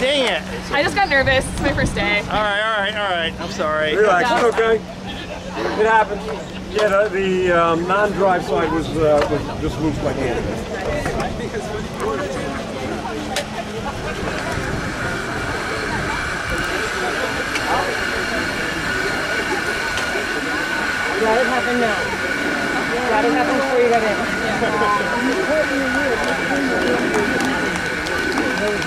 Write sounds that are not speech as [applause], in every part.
Dang it. I just got nervous. It's my first day. All right, all right, all right. I'm sorry. Relax, it's okay. It happens. Yeah, the, the um, non-drive side was, uh, was just loose like hand. Let it happen now. Let it happen before you get in. [laughs]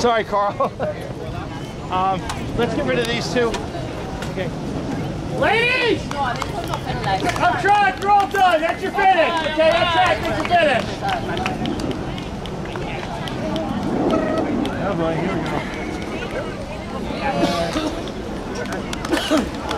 Sorry, Carl. [laughs] um, let's get rid of these two. Okay. Ladies! I'm trying, you're all done. That's your finish. Okay, that's it. That's your finish. Oh boy, here we go. [laughs]